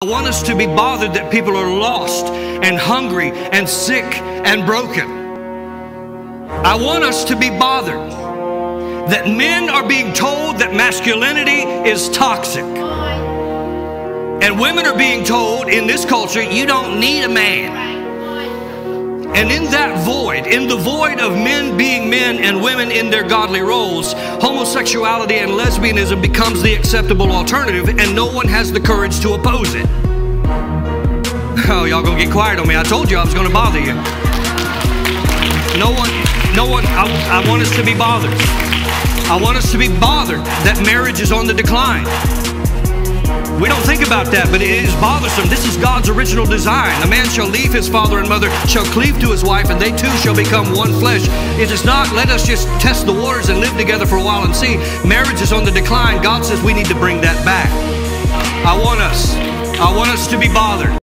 I want us to be bothered that people are lost and hungry and sick and broken. I want us to be bothered that men are being told that masculinity is toxic. And women are being told in this culture, you don't need a man. And in that void, in the void of men being men and women in their godly roles, homosexuality and lesbianism becomes the acceptable alternative, and no one has the courage to oppose it. Oh, y'all gonna get quiet on me. I told you I was gonna bother you. No one, no one, I, I want us to be bothered. I want us to be bothered that marriage is on the decline. We don't think about that, but it is bothersome. This is God's original design. A man shall leave his father and mother, shall cleave to his wife, and they two shall become one flesh. It is not, let us just test the waters and live together for a while and see. Marriage is on the decline. God says we need to bring that back. I want us, I want us to be bothered.